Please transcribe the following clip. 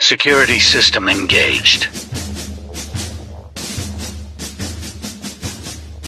Security system engaged.